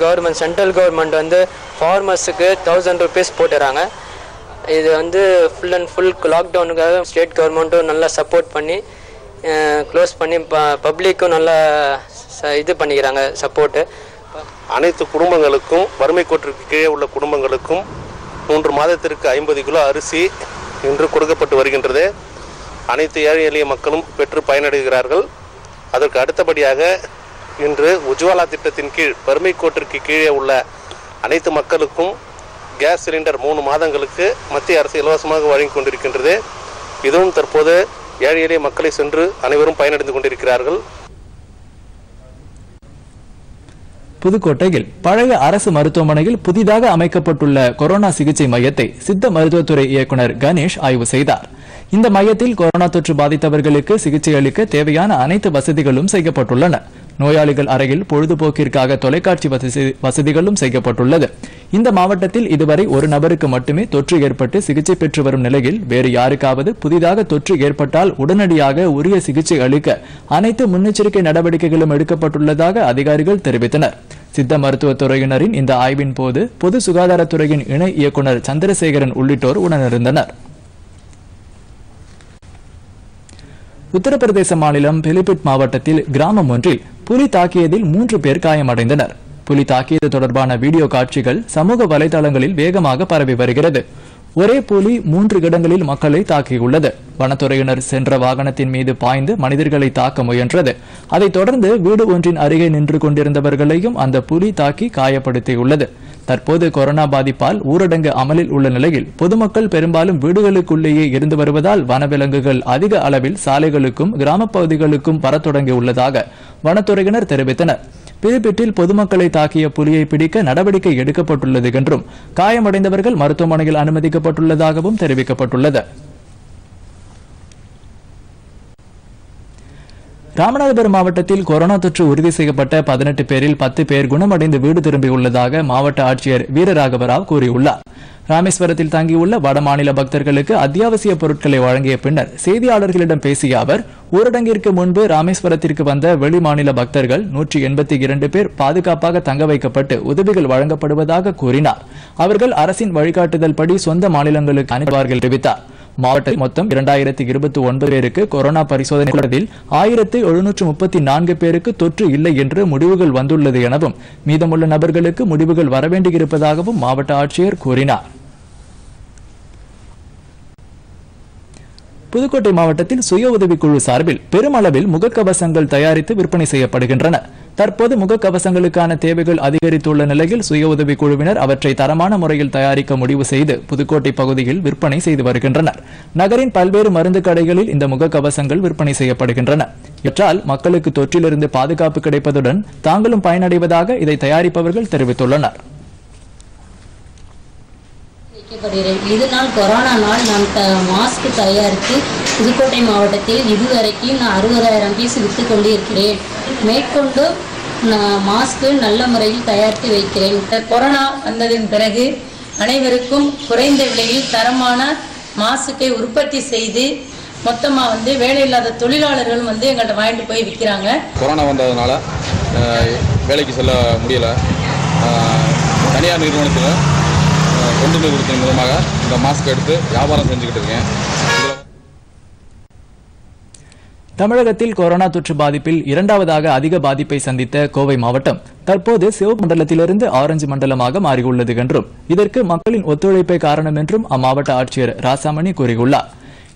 கவர்மெண்ட் சென்ட்ரல் கவர்மெண்ட் வந்து ஃபார்மர்ஸுக்கு தௌசண்ட் ருபீஸ் போட்டுறாங்க. இது வந்து ஃபுல் அண்ட் ஃபுல் லாக்டவுனுக்காக ஸ்டேட் கவர்மெண்ட்டும் நல்லா சப்போர்ட் பண்ணி க்ளோஸ் பண்ணி ப பப்ளிக்கும் நல்லா ச- இது பண்ணிக்கிறாங்க சப்போர்ட்டு அனைத்து குடும்பங்களுக்கும் வறுமை கோட்டிற்கு கீழே உள்ள குடும்பங்களுக்கும் மூன்று மாதத்திற்கு ஐம்பது கிலோ அரிசி இன்று கொடுக்கப்பட்டு வருகின்றது. அனைத்து ஏழை எளிய மக்களும் பெற்று பயனடைகிறார்கள். அதற்கு அடுத்தபடியாக இன்று உஜ்வாலா திட்டத்தின் கீழ் பெருமை கோட்டிற்கு கீழே உள்ள அனைத்து மக்களுக்கும் கேஸ் சிலிண்டர் மூணு மாதங்களுக்கு மத்திய அரசு இலவசமாக வழங்கி கொண்டிருக்கின்றது. இதுவும் தற்போது ஏழை எளிய மக்களை சென்று அனைவரும் பயனடைந்து கொண்டிருக்கிறார்கள். புதுக்கோட்டையில் பழைய அரசு மருத்துவமனையில் புதிதாக அமைக்கப்பட்டுள்ள கொரோனா சிகிச்சை மையத்தை சித்த மருத்துவத்துறை இயக்குனர் கணேஷ் ஆய்வு செய்தார். இந்த மையத்தில் கொரோனா தொற்று பாதித்தவர்களுக்கு சிகிச்சை அளிக்க தேவையான அனைத்து வசதிகளும் செய்யப்பட்டுள்ளன. நோயாளிகள் அறையில் பொழுதுபோக்கிற்காக தொலைக்காட்சி வசதி- வசதிகளும் செய்யப்பட்டுள்ளது. இந்த மாவட்டத்தில் இதுவரை ஒரு நபருக்கு மட்டுமே தொற்று ஏற்பட்டு சிகிச்சை பெற்று வரும் நிலையில் வேறு யாருக்காவது புதிதாக தொற்று ஏற்பட்டால் உடனடியாக உரிய சிகிச்சை அளிக்க அனைத்து முன்னெச்சரிக்கை நடவடிக்கைகளும் எடுக்கப்பட்டுள்ளதாக அதிகாரிகள் தெரிவித்தனர். சித்த மருத்துவத்துறையினரின் இந்த ஆய்வின் போது பொது சுகாதாரத்துறையின் இணை இயக்குனர் சந்திரசேகரன் உள்ளிட்டோர் உடனிருந்தனர். உத்தரப்பிரதேச மாநிலம் பிலிபிட் மாவட்டத்தில் கிராமம் ஒன்றில் புலி தாக்கியதில் மூன்று பேர் காயமடைந்தனர். புலி தாக்கியது தொடர்பான வீடியோ காட்சிகள் சமூக வலைதளங்களில் வேகமாக பரவி வருகிறது. ஒரே புலி மூன்று இடங்களில் மக்களை தாக்கியுள்ளது. வனத்துறையினர் சென்ற வாகனத்தின் மீது பாய்ந்து மனிதர்களை தாக்க முயன்றது. அதைத் தொடர்ந்து வீடு ஒன்றின் அருகே நின்று கொண்டிருந்தவர்களையும் அந்த புலி தாக்கி காயப்படுத்தியுள்ளது. தற்போது கொரோனா பாதிப்பால் ஊரடங்கு அமலில் உள்ள நிலையில் பொதுமக்கள் பெரும்பாலும் வீடுகளுக்குள்ளேயே இருந்து வருவதால் வனவிலங்குகள் அதிக அளவில் சாலைகளுக்கும் கிராமப் பகுதிகளுக்கும் வரத் தொடங்கியுள்ளதாக வனத்துறையினர் தெரிவித்தனர். பிலிபிட்டில் பொதுமக்களை தாக்கிய புலியை பிடிக்க நடவடிக்கை எடுக்கப்பட்டுள்ளது என்றும் காயமடைந்தவர்கள் மருத்துவமனையில் அனுமதிக்கப்பட்டுள்ளதாகவும் தெரிவிக்கப்பட்டுள்ளது. ராமநாதபுரம் மாவட்டத்தில் கொரோனா தொற்று உறுதி செய்யப்பட்ட பதினெட்டு பேரில் பத்து பேர் குணமடைந்து வீடு திரும்பியுள்ளதாக மாவட்ட ஆட்சியர் வீரராகவராவ் கூறியுள்ளார். ராமேஸ்வரத்தில் தங்கியுள்ள வடமாநில பக்தர்களுக்கு அத்தியாவசிய பொருட்களை வழங்கிய பின்னர் செய்தியாளர்களிடம் பேசிய அவர் ஊரடங்கிற்கு முன்பு ராமேஸ்வரத்திற்கு வந்த வெளிமாநில பக்தர்கள் நூற்றி எண்பத்தி இரண்டு பேர் பாதுகாப்பாக தங்க வைக்கப்பட்டு உதவிகள் வழங்கப்படுவதாக கூறினார். அவர்கள் அரசின் வழிகாட்டுதல் படி சொந்த மாநிலங்களுக்கு அனுப்புவார்கள் தெரிவித்தார். மாவட்டத்தில் மொத்தம் இரண்டாயிரத்தி இருபத்தி ஒன்பது பேருக்கு கொரோனா பரிசோதனை கூடத்தில் ஆயிரத்து எழுநூற்று முப்பத்தி நான்கு பேருக்கு தொற்று இல்லை என்று முடிவுகள் வந்துள்ளது எனவும் மீதமுள்ள நபர்களுக்கு முடிவுகள் வரவேண்டியிருப்பதாகவும் மாவட்ட ஆட்சியர் கூறினார். புதுக்கோட்டை மாவட்டத்தில் சுய உதவிக்குழு சார்பில் பெருமளவில் முகக்கவசங்கள் தயாரித்து விற்பனை செய்யப்படுகின்றன. தற்போது முகக்கவசங்களுக்கான தேவைகள் அதிகரித்துள்ள நிலையில் சுய உதவி குழுவினர் அவற்றை தரமான முறையில் தயாரிக்க முடிவு செய்து புதுக்கோட்டை பகுதியில் விற்பனை செய்து வருகின்றனர். நகரின் பல்வேறு மருந்து கடைகளில் இந்த முகக்கவசங்கள் விற்பனை செய்யப்படுகின்றன. இவற்றால் மக்களுக்கு தொற்றிலிருந்து பாதுகாப்பு கிடைப்பதுடன் தாங்களும் பயனடைவதாக இதை தயாரிப்பவர்கள் தெரிவித்துள்ளனர். வைக்கப்படுகிறேன் இது நாள் கொரோனா நாள். நான் த மாஸ்க் தயாரித்து புதுக்கோட்டை மாவட்டத்தில் இதுவரைக்கும் நான் அறுபதாயிரம் பீஸ் விற்று கொண்டு இருக்கிறேன் மேற்கொண்டு நான் மாஸ்க்கு நல்ல முறையில் தயாரித்து வைக்கிறேன். இந்த கொரோனா வந்ததின் பிறகு அனைவருக்கும் குறைந்த விலையில் தரமான மாசுக்கை உற்பத்தி செய்து மொத்தமாக வந்து வேலையில்லாத தொழிலாளர்களும் வந்து எங்கள்கிட்ட வாங்கிட்டு போய் விற்கிறாங்க கொரோனா வந்ததுனால வேலைக்கு செல்ல முடியலை. தனியார் நிறுவனத்தில் ஒன்றுமை தொண்டு மூலமாக இந்த மாஸ்க் எடுத்து வியாபாரம் செஞ்சுக்கிட்டு இருக்கேன். தமிழகத்தில் கொரோனா தொற்று பாதிப்பில் இரண்டாவதாக அதிக பாதிப்பை சந்தித்த கோவை மாவட்டம் தற்போது சிவப்பு மண்டலத்திலிருந்து ஆரஞ்சு மண்டலமாக மாறியுள்ளது என்றும் இதற்கு மக்களின் ஒத்துழைப்பை காரணம் என்றும் அம்மாவட்ட ஆட்சியர் ராசாமணி கூறியுள்ளார்.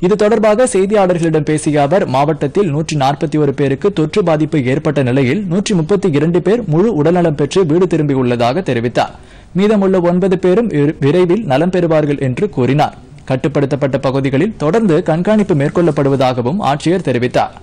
இது தொடர்பாக செய்தியாளர்களிடம் பேசிய அவர் மாவட்டத்தில் நூற்றி நாற்பத்தி ஒரு பேருக்கு தொற்று பாதிப்பு ஏற்பட்ட நிலையில் நூற்றி முப்பத்தி இரண்டு பேர் முழு உடல்நலம் பெற்று வீடு திரும்பியுள்ளதாக தெரிவித்தார். மீதமுள்ள ஒன்பது பேரும் விரைவில் நலம் பெறுவார்கள் என்று கூறினார். கட்டுப்படுத்தப்பட்ட பகுதிகளில் தொடர்ந்து கண்காணிப்பு மேற்கொள்ளப்படுவதாகவும் ஆட்சியர் தெரிவித்தார்.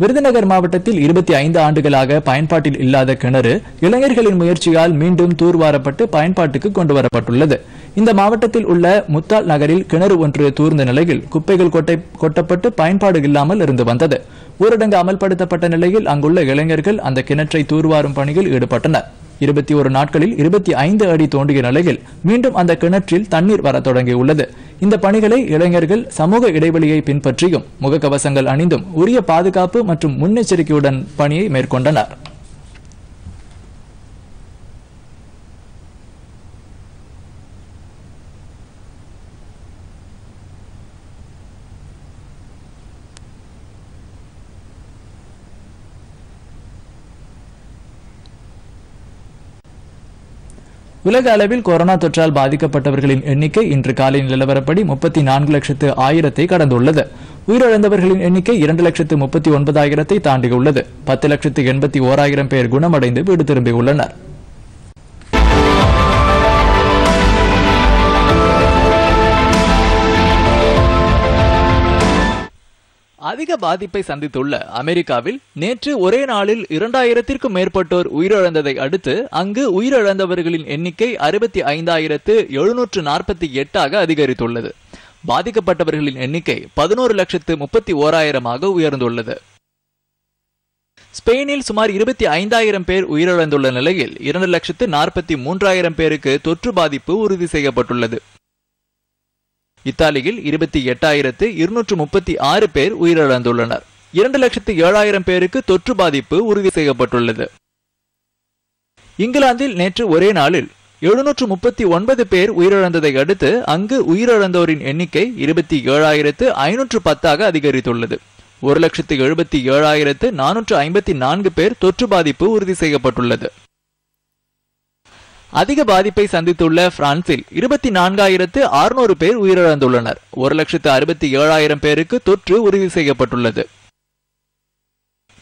விருதுநகர் மாவட்டத்தில் இருபத்தி ஐந்து ஆண்டுகளாக பயன்பாட்டில் இல்லாத கிணறு இளைஞர்களின் முயற்சியால் மீண்டும் தூர்வாரப்பட்டு பயன்பாட்டுக்கு கொண்டு வரப்பட்டுள்ளது இந்த மாவட்டத்தில் உள்ள முத்தால் நகரில் கிணறு ஒன்று தூர்ந்த நிலையில் குப்பைகள் கொட்டை கொட்டப்பட்டு பயன்பாடு இல்லாமல் இருந்து வந்தது. ஊரடங்கு அமல்படுத்தப்பட்ட நிலையில் அங்குள்ள இளைஞர்கள் அந்த கிணற்றை தூர்வாரும் பணியில் ஈடுபட்டனர். இருபத்தி ஒரு நாட்களில் இருபத்தி ஐந்து அடி தோண்டிய நிலையில் மீண்டும் அந்த கிணற்றில் தண்ணீர் வர தொடங்கியுள்ளது. இந்த பணிகளை இளைஞர்கள் சமூக இடைவெளியை பின்பற்றியும் முகக்கவசங்கள் அணிந்தும் உரிய பாதுகாப்பு மற்றும் முன்னெச்சரிக்கையுடன் பணியை மேற்கொண்டனர். உலக அளவில் கொரோனா தொற்றால் பாதிக்கப்பட்டவர்களின் எண்ணிக்கை இன்று காலை நிலவரப்படி முப்பத்தி நான்கு லட்சத்து ஆயிரத்தை கடந்துள்ளது. உயிரிழந்தவர்களின் எண்ணிக்கை இரண்டு லட்சத்து முப்பத்தி ஒன்பதாயிரத்தை தாண்டியுள்ளது. பத்து லட்சத்து எண்பத்தி ஓராயிரம் பேர் குணமடைந்து வீடு திரும்பியுள்ளனர். அதிக பாதிப்பை சந்தித்துள்ள அமெரிக்காவில் நேற்று ஒரே நாளில் இரண்டாயிரத்திற்கும் மேற்பட்டோர் உயிரிழந்ததை அடுத்து அங்கு உயிரிழந்தவர்களின் எண்ணிக்கை அறுபத்தி ஐந்தாயிரத்து எழுநூற்று நாற்பத்தி எட்டாக அதிகரித்துள்ளது. பாதிக்கப்பட்டவர்களின் எண்ணிக்கை பதினோரு லட்சத்து முப்பத்தி ஓராயிரமாக உயர்ந்துள்ளது. ஸ்பெயினில் சுமார் இருபத்தி ஐந்தாயிரம் பேர் உயிரிழந்துள்ள நிலையில் இரண்டு லட்சத்து நாற்பத்தி மூன்றாயிரம் பேருக்கு தொற்று பாதிப்பு உறுதி செய்யப்பட்டுள்ளது. இத்தாலியில் இருபத்தி எட்டாயிரத்து இருநூற்று முப்பத்தி ஆறு பேர் உயிரிழந்துள்ளனர். இரண்டு லட்சத்து ஏழாயிரம் பேருக்கு தொற்று பாதிப்பு உறுதி செய்யப்பட்டுள்ளது. இங்கிலாந்தில் நேற்று ஒரே நாளில் எழுநூற்று முப்பத்தி ஒன்பது பேர் உயிரிழந்ததை அடுத்து அங்கு உயிரிழந்தோரின் எண்ணிக்கை இருபத்தி ஏழாயிரத்து ஐநூற்று பத்தாக அதிகரித்துள்ளது. ஒரு லட்சத்து எழுபத்தி ஏழாயிரத்து நானூற்று ஐம்பத்தி நான்கு பேர் தொற்று பாதிப்பு உறுதி செய்யப்பட்டுள்ளது. அதிக பாதிப்பை சந்தித்துள்ள பிரான்சில் இருபத்தி நான்காயிரத்து அறுநூறு பேர் உயிரிழந்துள்ளனர். ஒரு லட்சத்து அறுபத்தி ஏழாயிரம் பேருக்கு தொற்று உறுதி செய்யப்பட்டுள்ளது.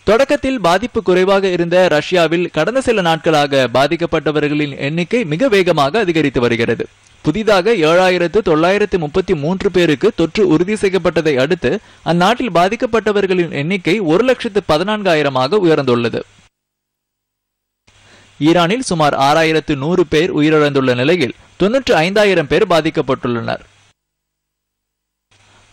தொடக்கத்தில் பாதிப்பு குறைவாக இருந்த ரஷ்யாவில் கடந்த சில நாட்களாக பாதிக்கப்பட்டவர்களின் எண்ணிக்கை மிக வேகமாக அதிகரித்து வருகிறது. புதிதாக ஏழாயிரத்து தொள்ளாயிரத்து முப்பத்தி மூன்று பேருக்கு தொற்று உறுதி செய்யப்பட்டதை அடுத்து அந்நாட்டில் பாதிக்கப்பட்டவர்களின் எண்ணிக்கை ஒரு லட்சத்து பதினான்காயிரமாக உயர்ந்துள்ளது. ஈரானில் சுமார் ஆறாயிரத்து நூறு பேர் உயிரிழந்துள்ள நிலையில் தொன்னூற்று ஐந்தாயிரம் பேர் பாதிக்கப்பட்டுள்ளனர்.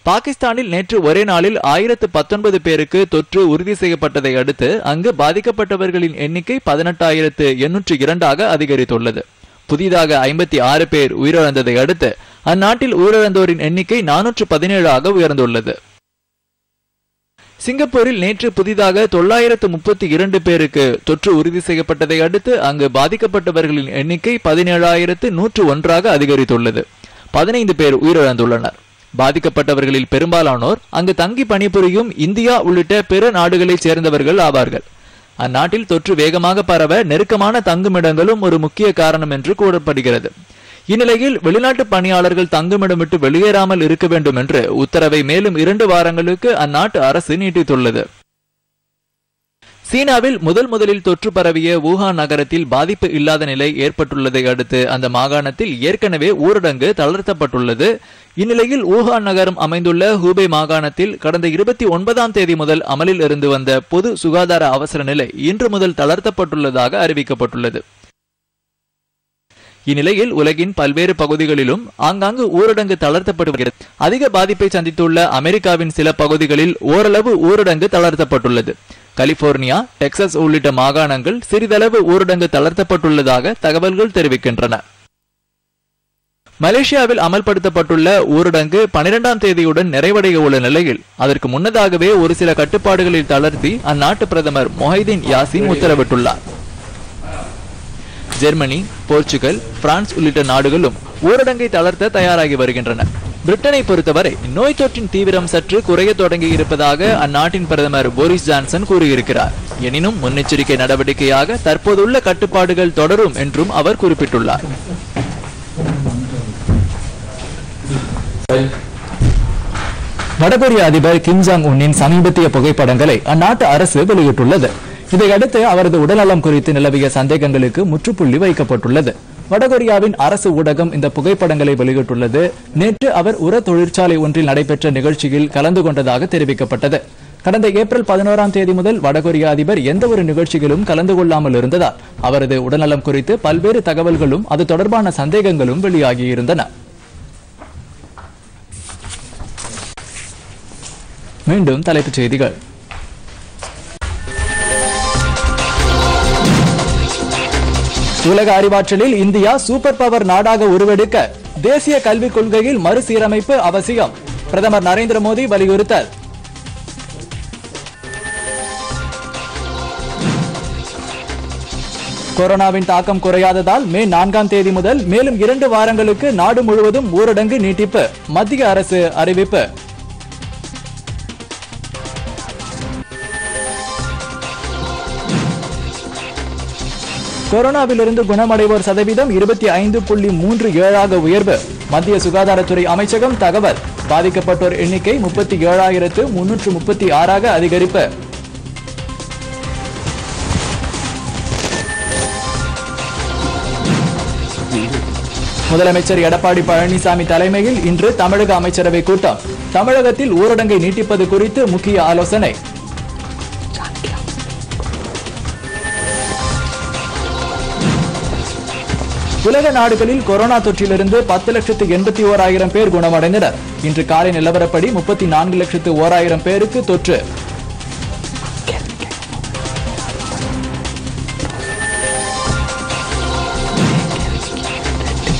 பாகிஸ்தானில் நேற்று ஒரே நாளில் ஆயிரத்து பத்தொன்பது பேருக்கு தொற்று உறுதி செய்யப்பட்டதை அடுத்து அங்கு பாதிக்கப்பட்டவர்களின் எண்ணிக்கை பதினெட்டாயிரத்து எண்ணூற்று இரண்டாக அதிகரித்துள்ளது. புதிதாக ஐம்பத்தி ஆறு பேர் உயிரிழந்ததை அடுத்து அந்நாட்டில் உயிரிழந்தோரின் எண்ணிக்கை நானூற்று பதினேழாக உயர்ந்துள்ளது. சிங்கப்பூரில் நேற்று புதிதாக தொள்ளாயிரத்து முப்பத்தி இரண்டு பேருக்கு தொற்று உறுதி செய்யப்பட்டதை அடுத்து அங்கு பாதிக்கப்பட்டவர்களின் எண்ணிக்கை பதினேழாயிரத்து நூற்று ஒன்றாக அதிகரித்துள்ளது. பதினைந்து பேர் உயிரிழந்துள்ளனர். பாதிக்கப்பட்டவர்களில் பெரும்பாலானோர் அங்கு தங்கி பணிபுரியும் இந்தியா உள்ளிட்ட பிற நாடுகளைச் சேர்ந்தவர்கள் ஆவார்கள். அந்நாட்டில் தொற்று வேகமாக பரவ நெருக்கமான தங்குமிடங்களும் ஒரு முக்கிய காரணம் என்று கூறப்படுகிறது. இந்நிலையில் வெளிநாட்டு பணியாளர்கள் தங்குமிடம் விட்டு வெளியேறாமல் இருக்க வேண்டும் என்று உத்தரவை மேலும் இரண்டு வாரங்களுக்கு அந்நாட்டு அரசு நீட்டித்துள்ளது. சீனாவில் முதல் முதலில் தொற்று பரவிய வூஹான் நகரத்தில் பாதிப்பு இல்லாத நிலை ஏற்பட்டுள்ளதை அடுத்து அந்த மாகாணத்தில் ஏற்கனவே ஊரடங்கு தளர்த்தப்பட்டுள்ளது. இந்நிலையில் வூஹான் நகரம் அமைந்துள்ள ஹூபே மாகாணத்தில் கடந்த இருபத்தி ஒன்பதாம் தேதி முதல் அமலில் இருந்து வந்த பொது சுகாதார அவசர நிலை இன்று முதல் தளர்த்தப்பட்டுள்ளதாக அறிவிக்கப்பட்டுள்ளது. இந்நிலையில் உலகின் பல்வேறு பகுதிகளிலும் ஆங்காங்கு ஊரடங்கு தளர்த்தப்பட்டு வருகிறது அதிக பாதிப்பை சந்தித்துள்ள அமெரிக்காவின் சில பகுதிகளில் ஓரளவு ஊரடங்கு தளர்த்தப்பட்டுள்ளது. கலிபோர்னியா டெக்சாஸ் உள்ளிட்ட மாகாணங்கள் சிறிதளவு ஊரடங்கு தளர்த்தப்பட்டுள்ளதாக தகவல்கள் தெரிவிக்கின்றன. மலேசியாவில் அமல்படுத்தப்பட்டுள்ள ஊரடங்கு பனிரெண்டாம் தேதியுடன் நிறைவடைய உள்ள நிலையில் அதற்கு முன்னதாகவே ஒரு சில கட்டுப்பாடுகளில் தளர்த்தி அந்நாட்டு பிரதமர் மொஹைதீன் யாசின் உத்தரவிட்டுள்ளார். ஜெர்மனி போர்ச்சுகல் பிரான்ஸ் உள்ளிட்ட நாடுகளும் ஊரடங்கை தளர்த்த தயாராகி வருகின்றன. பிரிட்டனை பொறுத்தவரை நோய் தொற்றின் தீவிரம் சற்று குறைய தொடங்கி இருப்பதாக அந்நாட்டின் பிரதமர் போரிஸ் ஜான்சன் கூறியிருக்கிறார். எனினும் முன்னெச்சரிக்கை நடவடிக்கையாக தற்போதுள்ள கட்டுப்பாடுகள் தொடரும் என்றும் அவர் குறிப்பிட்டுள்ளார். வடகொரிய அதிபர் கிம் ஜாங் உன்னின் சமீபத்திய புகைப்படங்களை அந்நாட்டு அரசு வெளியிட்டுள்ளது. இதையடுத்து அவரது உடல்நலம் குறித்து நிலவிய சந்தேகங்களுக்கு முற்றுப்புள்ளி வைக்கப்பட்டுள்ளது. வடகொரியாவின் அரசு ஊடகம் இந்த புகைப்படங்களை வெளியிட்டுள்ளது. நேற்று அவர் உர தொழிற்சாலை ஒன்றில் நடைபெற்ற நிகழ்ச்சியில் கலந்து கொண்டதாக தெரிவிக்கப்பட்டது. கடந்த ஏப்ரல் பதினோராம் தேதி முதல் வடகொரிய அதிபர் எந்த ஒரு நிகழ்ச்சியிலும் கலந்து கொள்ளாமல் இருந்ததால் அவரது உடல்நலம் குறித்து பல்வேறு தகவல்களும் அது தொடர்பான சந்தேகங்களும் வெளியாகியிருந்தன. மீண்டும் தலைப்புச் செய்திகள். உலக அறிவாற்றலில் இந்தியா சூப்பர் பவர் நாடாக உருவெடுக்க தேசிய கல்விக் கொள்கையில் மறுசீரமைப்பு அவசியம். பிரதமர் நரேந்திர மோடி வலியுறுத்தல். கொரோனாவின் தாக்கம் குறையாததால் மே நான்காம் தேதி முதல் மேலும் இரண்டு வாரங்களுக்கு நாடு முழுவதும் ஊரடங்கு நீட்டிப்பு மத்திய அரசு அறிவிப்பு. கொரோனாவிலிருந்து குணமடைவோர் சதவீதம் இருபத்தி ஐந்து புள்ளி மூன்று ஏழாக உயர்வு. மத்திய சுகாதாரத்துறை அமைச்சகம் தகவல் பாதிக்கப்பட்டோர் எண்ணிக்கை முப்பத்தி ஏழாயிரத்து முன்னூற்று முப்பத்தி ஆறாக அதிகரிப்பு. முதலமைச்சர் எடப்பாடி பழனிசாமி தலைமையில் இன்று தமிழக அமைச்சரவை கூட்டம். தமிழகத்தில் ஊரடங்கை நீட்டிப்பது குறித்து முக்கிய ஆலோசனை. உலக நாடுகளில் கொரோனா தொற்றிலிருந்து பத்து லட்சத்து எண்பத்தி ஓராயிரம் பேர் குணமடைந்தனர். இன்று காலை நிலவரப்படி முப்பத்தி நான்கு லட்சத்து ஓராயிரம் பேருக்கு தொற்று.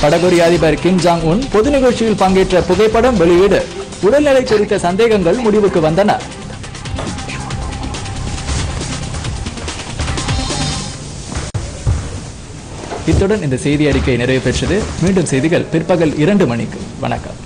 வடகொரிய அதிபர் கிம் ஜாங் உன் பொது நிகழ்ச்சியில் பங்கேற்ற புகைப்படம் வெளியீடு. உடல்நிலை குறித்த சந்தேகங்கள் முடிவுக்கு வந்தன. இத்துடன் இந்த செய்தி அறிக்கை நிறைவு பெற்றது. மீண்டும் செய்திகள் பிற்பகல் இரண்டு மணிக்கு. வணக்கம்.